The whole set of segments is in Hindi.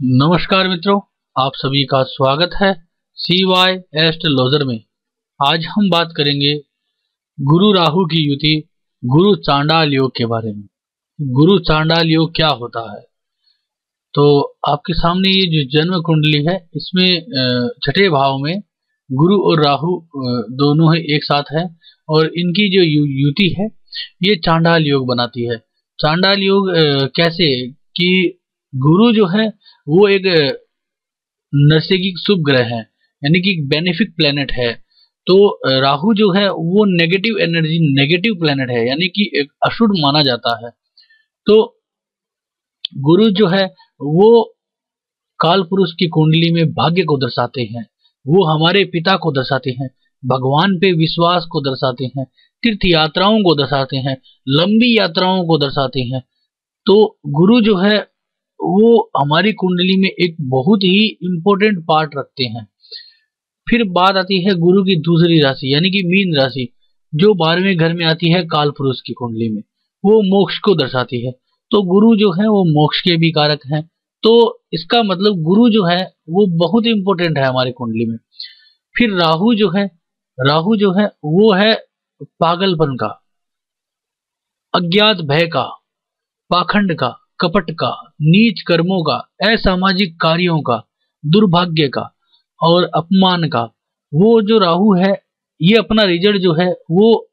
नमस्कार मित्रों, आप सभी का स्वागत है सी वाई एस्ट्रोलॉजर में। आज हम बात करेंगे गुरु राहु की युति, गुरु चांडाल योग के बारे में। गुरु चांडाल योग क्या होता है? तो आपके सामने ये जो जन्म कुंडली है, इसमें छठे भाव में गुरु और राहु दोनों ही एक साथ है और इनकी जो युति है, ये चांडाल योग बनाती है। चांडाल योग कैसे कि गुरु जो है, वो एक नैसर्गिक शुभ ग्रह है, यानी कि बेनिफिक प्लेनेट है। तो राहु जो है, वो नेगेटिव एनर्जी नेगेटिव प्लेनेट है, यानी कि एक अशुभ माना जाता है। तो गुरु जो है, वो काल पुरुष की कुंडली में भाग्य को दर्शाते हैं, वो हमारे पिता को दर्शाते हैं, भगवान पे विश्वास को दर्शाते हैं, तीर्थ यात्राओं को दर्शाते हैं, लंबी यात्राओं को दर्शाते हैं। तो गुरु जो है वो हमारी कुंडली में एक बहुत ही इंपॉर्टेंट पार्ट रखते हैं। फिर बात आती है गुरु की दूसरी राशि, यानी कि मीन राशि, जो बारहवें घर में आती है काल पुरुष की कुंडली में। वो मोक्ष को दर्शाती है। तो गुरु जो है, वो मोक्ष के भी कारक हैं। तो इसका मतलब गुरु जो है, वो बहुत इंपॉर्टेंट है हमारी कुंडली में। फिर राहु जो है, राहु जो है, वो है पागलपन का, अज्ञात भय का, पाखंड का। कपट का, नीच कर्मों का, असामाजिक कार्यों का, दुर्भाग्य का और अपमान का, वो जो राहु है, ये अपना रिज़ल्ट जो है, वो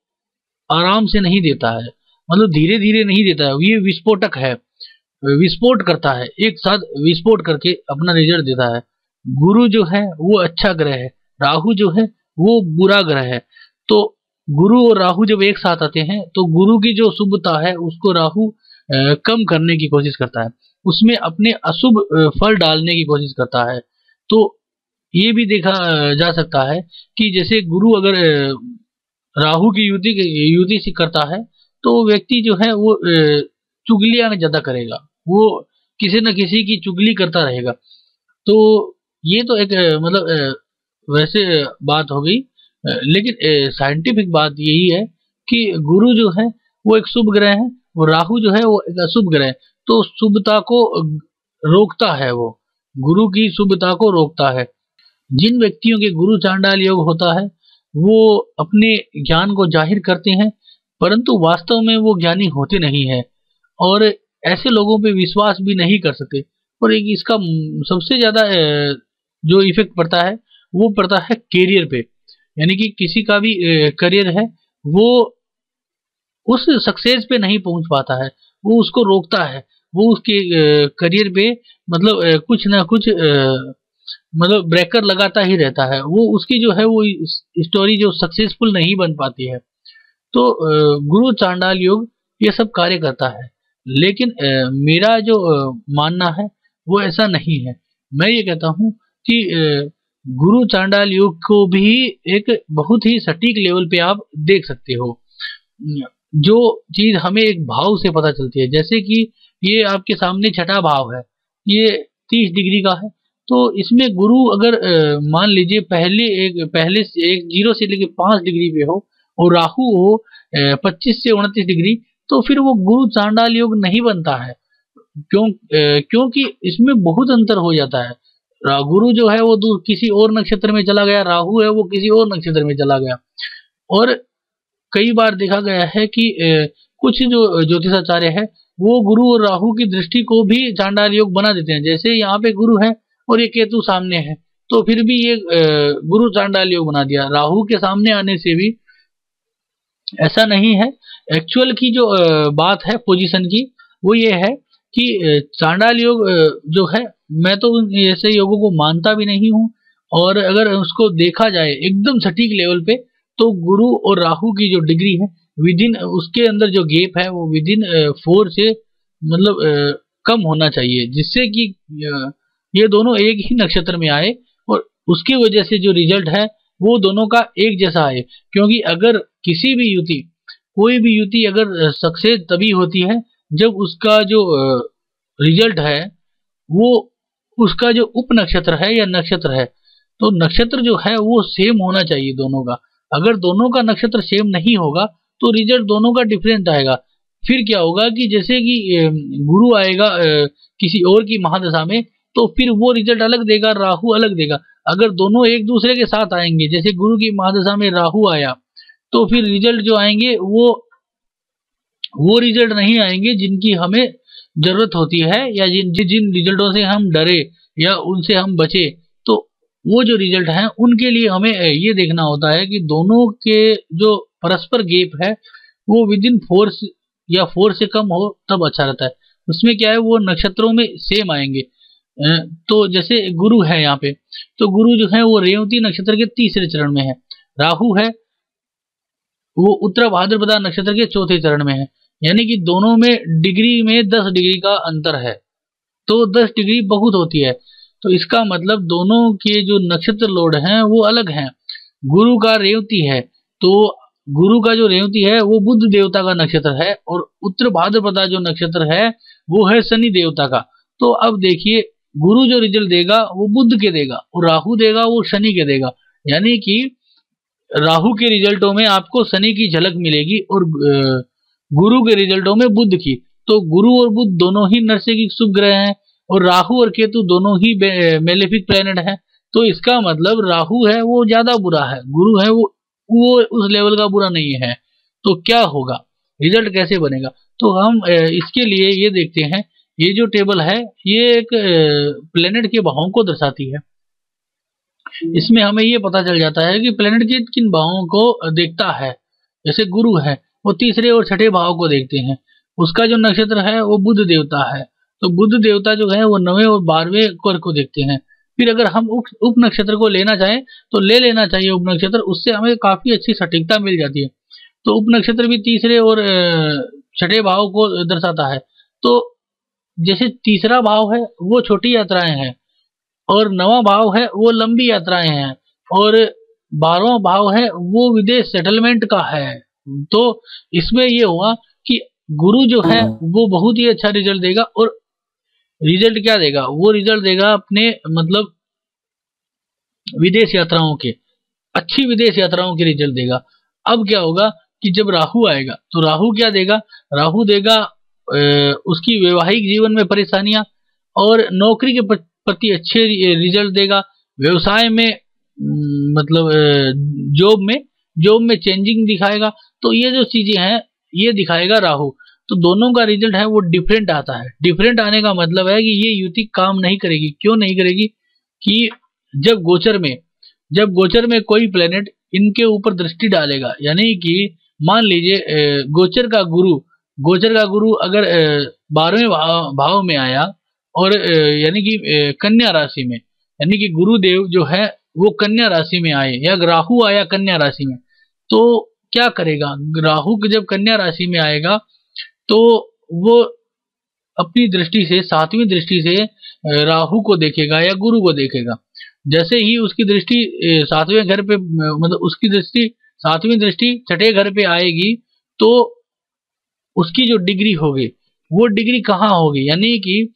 आराम से नहीं देता है। मतलब धीरे धीरे नहीं देता है, ये विस्फोटक है। विस्फोट करता है, एक साथ विस्फोट करके अपना रिज़ल्ट देता है। गुरु जो है, वो अच्छा ग्रह है, राहु जो है, वो बुरा ग्रह है। तो गुरु और राहु जब एक साथ आते हैं तो गुरु की जो शुभता है, उसको राहु कम करने की कोशिश करता है। उसमें अपने अशुभ फल डालने की कोशिश करता है। तो ये भी देखा जा सकता है कि जैसे गुरु अगर राहु की युति युति से करता है तो व्यक्ति जो है वो चुगलियाँ ज़्यादा करेगा। वो किसी न किसी की चुगली करता रहेगा। तो ये तो एक मतलब वैसे बात हो गई। लेकिन साइंटिफिक बात यही है कि गुरु जो है वो एक शुभ ग्रह है। वो राहु जो है वो एक अशुभ ग्रह तो शुभता को रोकता है वो। गुरु की शुभता को रोकता है। जिन व्यक्तियों के गुरु चांडाल योग होता है, वो अपने ज्ञान को ज़ाहिर करते हैं, परंतु वास्तव में वो ज्ञानी होते नहीं है, और ऐसे लोगों पे विश्वास भी नहीं कर सकते। और एक इसका सबसे ज़्यादा जो इफ़ेक्ट पड़ता है, वो पड़ता है करियर पे। यानी कि किसी का भी करियर है, वो उस सक्सेस पे नहीं पहुँच पाता है। वो उसको रोकता है। वो उसके करियर पे मतलब कुछ ना कुछ मतलब ब्रेकर लगाता ही रहता है। वो उसकी जो है वो स्टोरी जो सक्सेसफुल नहीं बन पाती है। तो गुरु चांडाल योग ये सब कार्य करता है। लेकिन मेरा जो मानना है, वो ऐसा नहीं है। मैं ये कहता हूँ कि गुरु चांडाल योग को भी एक बहुत ही सटीक लेवल पे आप देख सकते हो। जो चीज़ हमें एक भाव से पता चलती है। जैसे कि ये आपके सामने छठा भाव है, ये तीस डिग्री का है। तो इसमें गुरु अगर मान लीजिए पहले एक पहले एक ज़ीरो से लेकर पाँच डिग्री पे हो और राहु हो पच्चीस से उनतीस डिग्री तो फिर वो गुरु चांडाल योग नहीं बनता है। क्यों क्योंकि इसमें बहुत अंतर हो जाता है। गुरु जो है वो किसी और नक्षत्र में चला गया, राहु है वो किसी और नक्षत्र में चला गया। और कई बार देखा गया है कि कुछ जो ज्योतिषाचार्य है, वो गुरु और राहु की दृष्टि को भी चांडाल योग बना देते हैं। जैसे यहाँ पे गुरु है और ये केतु सामने है तो फिर भी ये गुरु चांडाल योग बना दिया। राहु के सामने आने से भी ऐसा नहीं है। एक्चुअल की जो बात है पोजीशन की, वो ये है कि चांडाल योग जो है, मैं तो ऐसे योगों को मानता भी नहीं हूँ और अगर उसको देखा जाए, एकदम सटीक लेवल पे तो गुरु और राहु की जो डिग्री है विद इन उसके अंदर जो गेप है, वो विद इन फोर से मतलब कम होना चाहिए, जिससे कि ये दोनों एक ही नक्षत्र में आए और उसकी वजह से जो रिज़ल्ट है, वो दोनों का एक जैसा आए। क्योंकि अगर किसी भी युति, कोई भी युति अगर सक्सेस तभी होती है, जब उसका जो रिज़ल्ट है, वो उसका जो उप नक्षत्र है या नक्षत्र है तो नक्षत्र जो है, वो सेम होना चाहिए दोनों का। अगर दोनों का नक्षत्र सेम नहीं होगा तो रिज़ल्ट दोनों का डिफरेंट आएगा। फिर क्या होगा कि जैसे कि गुरु आएगा किसी और की महादशा में तो फिर वो रिज़ल्ट अलग देगा, राहु अलग देगा। अगर दोनों एक दूसरे के साथ आएँगे, जैसे गुरु की महादशा में राहु आया तो फिर रिज़ल्ट जो आएँगे, वो वो रिज़ल्ट नहीं आएँगे जिनकी हमें ज़रूरत होती है, या जिन जिन रिजल्टों से हम डरे, या उनसे हम बचे। वो जो रिज़ल्ट हैं, उनके लिए हमें ये देखना होता है कि दोनों के जो परस्पर गेप है, वो विद इन फोर या फोर से कम हो, तब अच्छा रहता है। उसमें क्या है, वो नक्षत्रों में सेम आएँगे। तो जैसे गुरु है यहाँ पे तो गुरु जो है, वो रेवती नक्षत्र के तीसरे चरण में है। राहु है, वो उत्तर भाद्रपदा नक्षत्र के चौथे चरण में है। यानी कि दोनों में डिग्री में दस डिग्री का अंतर है। तो दस डिग्री बहुत होती है। तो इसका मतलब दोनों के जो नक्षत्र लोड हैं, वो अलग हैं। गुरु का रेवती है तो गुरु का जो रेवती है, वो बुद्ध देवता का नक्षत्र है और उत्तर भाद्रपदा जो नक्षत्र है, वो है शनि देवता का। तो अब देखिए, गुरु जो रिज़ल्ट देगा, वो बुद्ध के देगा और राहु देगा, वो शनि के देगा। यानी कि राहु के रिजल्टों में आपको शनि की झलक मिलेगी और गुरु के रिजल्टों में बुद्ध की। तो गुरु और बुद्ध दोनों ही नरसिक शुभ ग्रह हैं। और राहु और केतु दोनों ही मेलेफिक प्लेनेट है। तो इसका मतलब राहु है वो ज़्यादा बुरा है, गुरु है वो वो उस लेवल का बुरा नहीं है। तो क्या होगा? रिज़ल्ट कैसे बनेगा? तो हम इसके लिए ये देखते हैं, ये जो टेबल है, ये एक प्लेनेट के भावों को दर्शाती है। इसमें हमें ये पता चल जाता है कि प्लेनेट के किन भावों को देखता है। जैसे गुरु है, वो तीसरे और छठे भाव को देखते हैं। उसका जो नक्षत्र है, वो बुद्ध देवता है। तो बुद्ध देवता जो है वो नवे और बारहवें कर को देखते हैं। फिर अगर हम उप नक्षत्र को लेना चाहें तो ले लेना चाहिए उप नक्षत्र उससे हमें काफ़ी अच्छी सटीकता मिल जाती है। तो उप नक्षत्र भी तीसरे और छठे भाव को दर्शाता है। तो जैसे तीसरा भाव है वो छोटी यात्राएँ हैं और नवा भाव है वो लंबी यात्राएँ हैं और बारहवा भाव है वो विदेश सेटलमेंट का है। तो इसमें ये हुआ कि गुरु जो है। वो बहुत ही अच्छा रिज़ल्ट देगा और रिज़ल्ट क्या देगा? वो रिज़ल्ट देगा अपने मतलब विदेश यात्राओं के। अच्छी विदेश यात्राओं के रिज़ल्ट देगा। अब क्या होगा कि जब राहु आएगा तो राहु क्या देगा? राहु देगा ए, उसकी वैवाहिक जीवन में परेशानियाँ और नौकरी के प्रति अच्छे रिज़ल्ट देगा। व्यवसाय में मतलब जॉब में जॉब में चेंजिंग दिखाएगा। तो ये जो चीज़ें हैं ये दिखाएगा राहु। तो दोनों का रिज़ल्ट है वो डिफरेंट आता है। डिफरेंट आने का मतलब है कि ये युति काम नहीं करेगी। क्यों नहीं करेगी? कि जब गोचर में जब गोचर में कोई प्लेनेट इनके ऊपर दृष्टि डालेगा यानी कि मान लीजिए गोचर का गुरु गोचर का गुरु अगर बारहवें भाव, में आया और यानी कि कन्या राशि में यानी कि गुरुदेव जो है वो कन्या राशि में आए या राहु आया कन्या राशि में तो क्या करेगा? राहु जब कन्या राशि में आएगा तो वो अपनी दृष्टि से, सातवीं दृष्टि से राहु को देखेगा या गुरु को देखेगा। जैसे ही उसकी दृष्टि सातवें घर पे मतलब उसकी दृष्टि, सातवीं दृष्टि छठे घर पे आएगी तो उसकी जो डिग्री होगी, वो डिग्री कहाँ होगी? यानी कि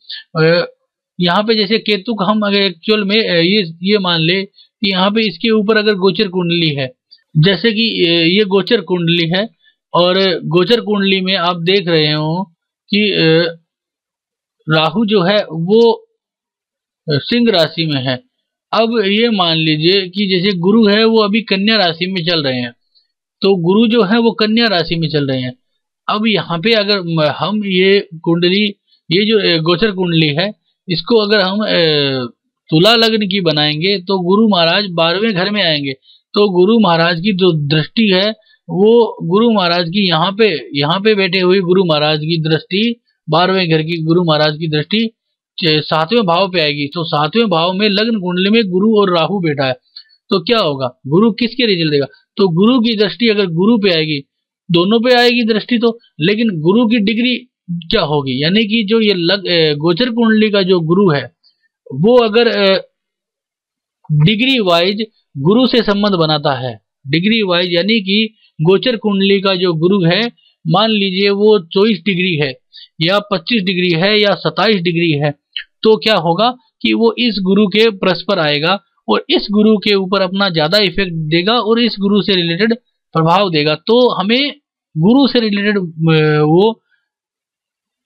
यहाँ पे जैसे केतु का हम अगर एक्चुअल में ये ये मान ले कि यहाँ पे इसके ऊपर अगर गोचर कुंडली है, जैसे कि ये गोचर कुंडली है और गोचर कुंडली में आप देख रहे हो कि राहु जो है वो सिंह राशि में है। अब ये मान लीजिए कि जैसे गुरु है वो अभी कन्या राशि में चल रहे हैं तो गुरु जो है वो कन्या राशि में चल रहे हैं। अब यहाँ पे अगर हम ये कुंडली, ये जो गोचर कुंडली है, इसको अगर हम तुला लग्न की बनाएँगे तो गुरु महाराज बारहवें घर में आएँगे। तो गुरु महाराज की जो दृष्टि है वो गुरु महाराज की यहाँ पे यहाँ पे बैठे हुए गुरु महाराज की दृष्टि, बारहवें घर की गुरु महाराज की दृष्टि सातवें भाव पे आएगी। तो सातवें भाव में लग्न कुंडली में गुरु और राहु बैठा है। तो क्या होगा? गुरु किसके रिज़ल्ट देगा? तो गुरु की दृष्टि अगर गुरु पे आएगी, दोनों पे आएगी दृष्टि तो लेकिन गुरु की डिग्री क्या होगी? यानी कि जो ये लग गोचर कुंडली का जो गुरु है, वो अगर डिग्री वाइज गुरु से संबंध बनाता है। डिग्री वाइज यानी कि गोचर कुंडली का जो गुरु है, मान लीजिए वो 24 डिग्री है, या 25 डिग्री है, या 27 डिग्री है तो क्या होगा कि वो इस गुरु के परस्पर आएगा और इस गुरु के ऊपर अपना ज़्यादा इफ़ेक्ट देगा और इस गुरु से रिलेटेड प्रभाव देगा। तो हमें गुरु से रिलेटेड वो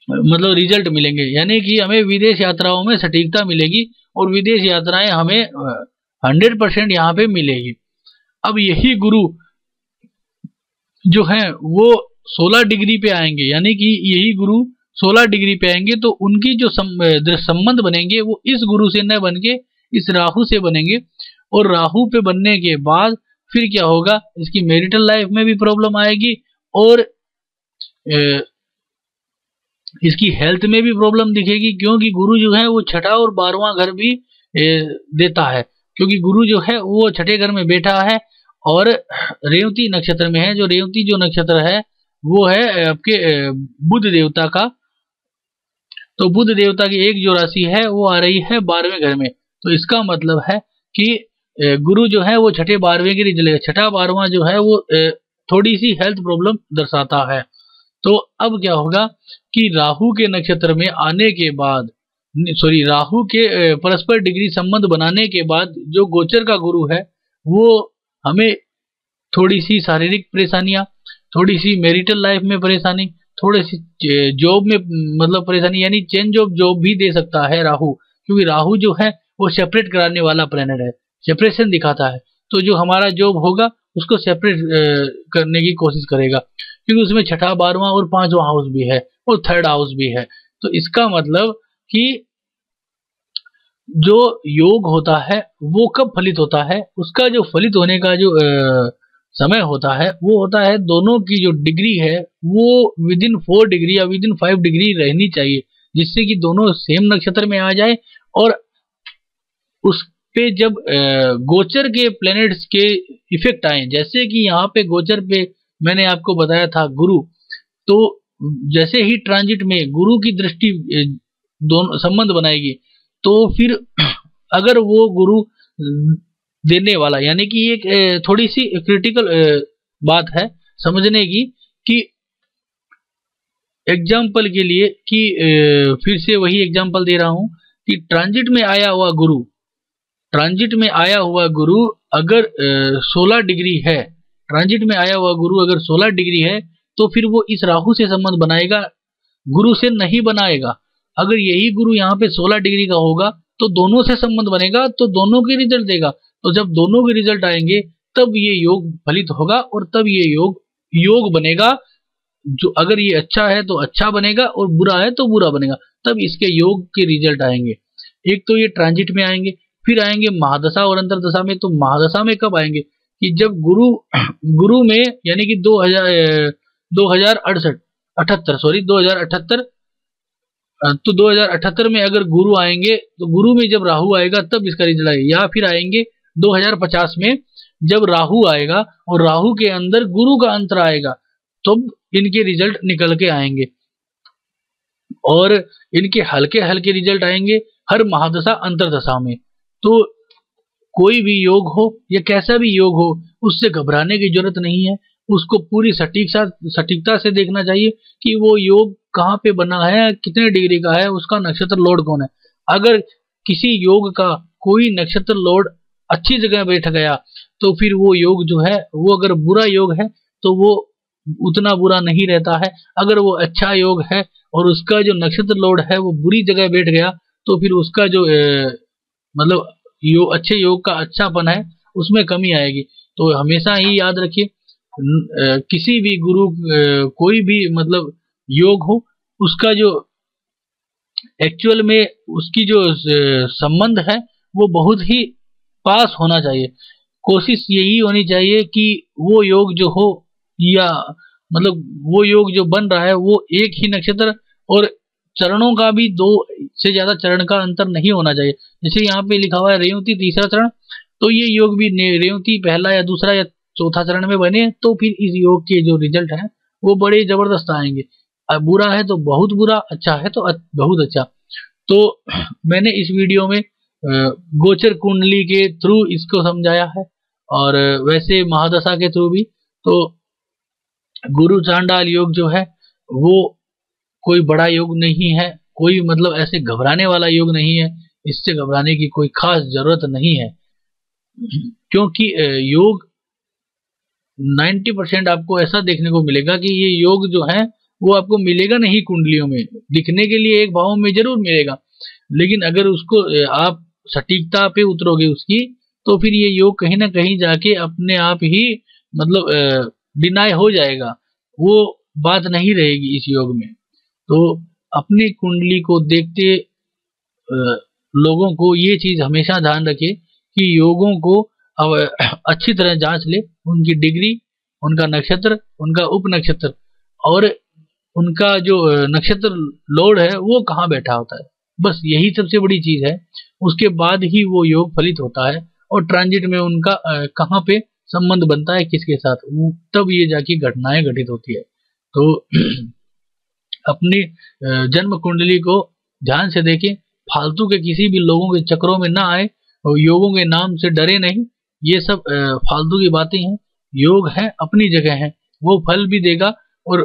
मतलब रिज़ल्ट मिलेंगे। यानी कि हमें विदेश यात्राओं में सटीकता मिलेगी और विदेश यात्राएँ हमें हंड्रेड परसेंट यहाँ पे मिलेगी। अब यही गुरु जो है, वो 16 डिग्री पे आएँगे। यानी कि यही गुरु 16 डिग्री पे आएँगे तो उनकी जो संबंध बनेंगे, वो इस गुरु से न बन के इस राहु से बनेंगे। और राहु पे बनने के बाद फिर क्या होगा, इसकी मेरिटल लाइफ में भी प्रॉब्लम आएगी और इसकी हेल्थ में भी प्रॉब्लम दिखेगी, क्योंकि गुरु जो है, वो छठा और बारहवां घर भी देता है। क्योंकि गुरु जो है, वो छठे घर में बैठा है और रेवती नक्षत्र में है, जो रेवती जो नक्षत्र है, वो है आपके बुद्ध देवता का। तो बुद्ध देवता की एक जो राशि है, वो आ रही है बारहवें घर में। तो इसका मतलब है कि गुरु जो है, वो छठे बारहवें के लिए चलेगा छठा बारहवा जो है, वो थोड़ी सी हेल्थ प्रॉब्लम दर्शाता है। तो अब क्या होगा कि राहु के नक्षत्र में आने के बाद सॉरी राहु के परस्पर डिग्री संबंध बनाने के बाद, जो गोचर का गुरु है, वो हमें थोड़ी सी शारीरिक परेशानियाँ, थोड़ी सी मैरिटल लाइफ में परेशानी, थोड़ी सी जॉब में मतलब परेशानी, यानी चेंज ऑफ़ जॉब भी दे सकता है राहु, क्योंकि राहु जो है, वो सेपरेट कराने वाला प्लेनेट है सेपरेशन दिखाता है। तो जो हमारा जॉब होगा, उसको सेपरेट करने की कोशिश करेगा, क्योंकि उसमें छठा बारवा और पांचवा हाउस भी है, और थर्ड हाउस भी है। तो इसका मतलब कि जो योग होता है वो कब फलित होता है? उसका जो फलित होने का जो आ, समय होता है वो होता है दोनों की जो डिग्री है वो विद इन फोर डिग्री या विद इन फाइव डिग्री रहनी चाहिए जिससे कि दोनों सेम नक्षत्र में आ जाए और उस पे जब गोचर के प्लैनेट्स के इफ़ेक्ट आए जैसे कि यहाँ पे गोचर पे मैंने आपको बताया था गुरु तो जैसे ही ट्रांजिट में गुरु की दृष्टि दोनों संबंध बनाएगी तो फिर अगर वो गुरु देने वाला, यानी कि एक थोड़ी सी क्रिटिकल बात है समझने की कि एग्ज़ाम्पल के लिए कि फिर से वही एग्ज़ाम्पल दे रहा हूँ कि ट्रांजिट में आया हुआ गुरु ट्रांजिट में आया हुआ गुरु अगर 16 डिग्री है ट्रांजिट में आया हुआ गुरु अगर 16 डिग्री है तो फिर वो इस राहु से संबंध बनाएगा, गुरु से नहीं बनाएगा। अगर यही गुरु यहाँ पे 16 डिग्री का होगा तो दोनों से संबंध बनेगा तो दोनों के रिज़ल्ट देगा। तो जब दोनों के रिज़ल्ट आएँगे, तब ये योग फलित होगा और तब ये योग योग बनेगा। जो अगर ये अच्छा है तो अच्छा बनेगा और बुरा है तो बुरा बनेगा। तब इसके योग के रिज़ल्ट आएँगे। एक तो ये ट्रांजिट में आएँगे, फिर आएँगे महादशा और अंतर दशा में। तो महादशा में कब आएँगे? कि जब गुरु गुरु में, यानी कि दो हज़ार दो हज़ार अड़सठ, अठहत्तर सॉरी दो हज़ार अठहत्तर तो 2078 में अगर गुरु आएँगे तो गुरु में जब राहु आएगा, तब इसका रिज़ल्ट आएगा। या फिर आएँगे 2050 में, जब राहु आएगा और राहु के अंदर गुरु का अंतर आएगा, तब तो इनके रिज़ल्ट निकल के आएँगे। और इनके हल्के हल्के रिज़ल्ट आएँगे हर महादशा अंतरदशा में। तो कोई भी योग हो या कैसा भी योग हो, उससे घबराने की ज़रूरत नहीं है। उसको पूरी सटीक सटीकता से देखना चाहिए कि वो योग कहाँ पे बना है कितने डिग्री का है उसका नक्षत्र लोड कौन है? अगर किसी योग का कोई नक्षत्र लोड अच्छी जगह बैठ गया तो फिर वो योग जो है वो अगर बुरा योग है तो वो उतना बुरा नहीं रहता है। अगर वो अच्छा योग है और उसका जो नक्षत्र लोड है वो बुरी जगह बैठ गया तो फिर उसका जो ए, मतलब यो अच्छे योग का अच्छापन है उसमें कमी आएगी। तो हमेशा ही याद रखिए किसी भी गुरु कोई भी मतलब योग हो, उसका जो एक्चुअल में उसकी जो संबंध है, वो बहुत ही पास होना चाहिए। कोशिश यही होनी चाहिए कि वो योग जो हो, या मतलब वो योग जो बन रहा है, वो एक ही नक्षत्र और चरणों का भी दो से ज़्यादा चरण का अंतर नहीं होना चाहिए। जैसे यहाँ पे लिखा हुआ है रेवती तीसरा चरण तो ये योग भी रेवती पहला या दूसरा या चौथा चरण में बने तो फिर इस योग के जो रिज़ल्ट है, वो बड़े ज़बरदस्त आएँगे। बुरा है तो बहुत बुरा अच्छा है तो बहुत अच्छा। तो मैंने इस वीडियो में गोचर कुंडली के थ्रू इसको समझाया है और वैसे महादशा के थ्रू भी। तो गुरु चांडाल योग जो है, वो कोई बड़ा योग नहीं है, कोई मतलब ऐसे घबराने वाला योग नहीं है, इससे घबराने की कोई खास ज़रूरत नहीं है। क्योंकि योग 90 परसेंट आपको ऐसा देखने को मिलेगा कि ये योग जो है वो आपको मिलेगा नहीं कुंडलियों में। लिखने के लिए एक भाव में ज़रूर मिलेगा। लेकिन अगर उसको आप सटीकता पे उतरोगे उसकी तो फिर ये योग कहीं ना कहीं जाके अपने आप ही मतलब डिनाई हो जाएगा। वो बात नहीं रहेगी इस योग में। तो अपनी कुंडली को देखते लोगों को ये चीज़ हमेशा ध्यान रखे कि योगों को अच्छी तरह जाँच ले। उनकी डिग्री, उनका नक्षत्र, उनका उप नक्षत्र। और उनका जो नक्षत्र लोड है, वो कहाँ बैठा होता है? बस यही सबसे बड़ी चीज़ है। उसके बाद ही वो योग फलित होता है और ट्रांजिट में उनका कहाँ पे संबंध बनता है, किसके साथ? तब ये जाके घटनाएँ घटित होती है। तो अपनी जन्म कुंडली को ध्यान से देखें। फालतू के किसी भी लोगों के चक्रों में ना आए और योगों के नाम से डरे नहीं। ये सब फालतू की बातें हैं। योग है, अपनी जगह है। वो फल भी देगा और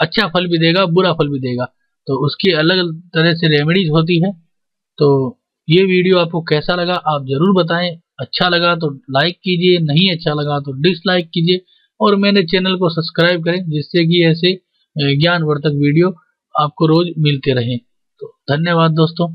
अच्छा फल भी देगा, बुरा फल भी देगा। तो उसकी अलग तरह से रेमेडीज होती है। तो ये वीडियो आपको कैसा लगा, आप ज़रूर बताएँ। अच्छा लगा तो लाइक कीजिए, नहीं अच्छा लगा तो डिसलाइक कीजिए। और मेरे चैनल को सब्सक्राइब करें, जिससे कि ऐसे ज्ञानवर्धक वीडियो आपको रोज मिलते रहें। तो धन्यवाद दोस्तों।